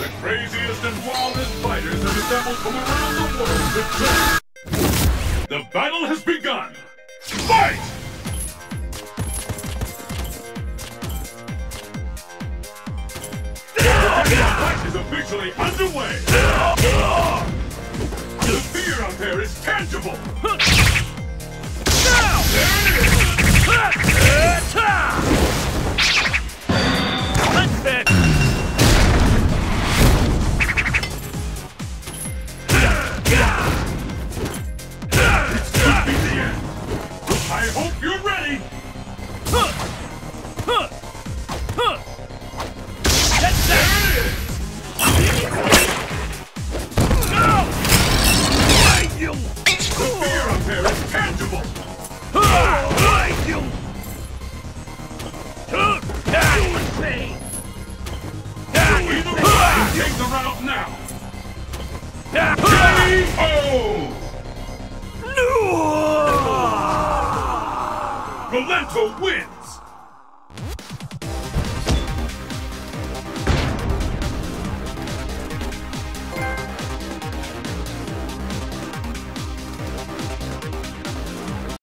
The craziest and wildest fighters have assembled from around the world to join. The battle has begun. Fight! The fight is officially underway. The fear out there is tangible. Hope you're ready. There it is. The fear tangible. Either one take the route now. Rolento wins!